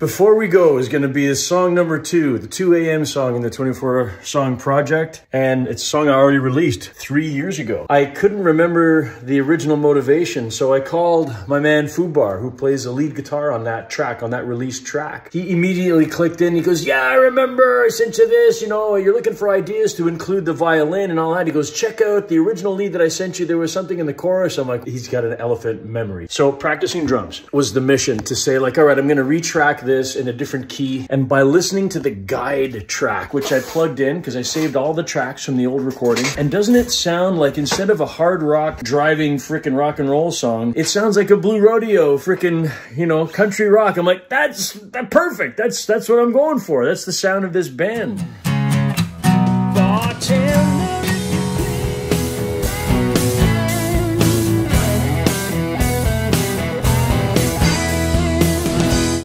Before we go is going to be this song number two, the 2 a.m. song in the 24 song project. And it's a song I already released three years ago. I couldn't remember the original motivation, so I called my man Fubar, who plays the lead guitar on that track, on that released track. He immediately clicked in. He goes, Yeah, I remember. I sent you this. You know, you're looking for ideas to include the violin and all that. He goes, Check out the original lead that I sent you. There was something in the chorus. I'm like, He's got an elephant memory. So practicing drums was the mission to say, like, All right, I'm going to retrack this in a different key. And by listening to the guide track, which I plugged in because I saved all the tracks from the old recording, and doesn't it sound like instead of a hard rock driving freaking rock and roll song, it sounds like a blue rodeo freaking, you know, country rock. I'm like, that's that perfect. That's that's what I'm going for. That's the sound of this band.